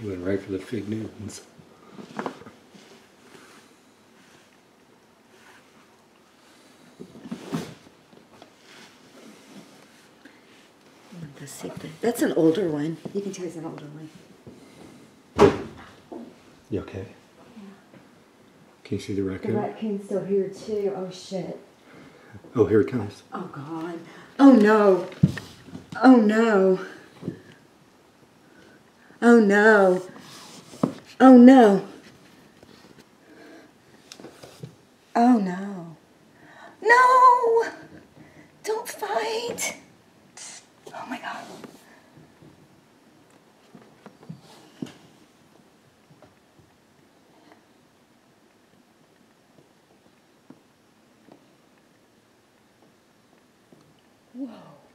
You went right for the fig Newtons. Let's see That's an older one. You can tell it's an older one. You okay? Yeah. Can you see the record? The raccoon? raccoon's still here too. Oh shit. Oh, here it comes. Oh god. Oh no. Oh no. Oh no. Oh no. Oh no. No! Don't fight! Oh my god. Whoa.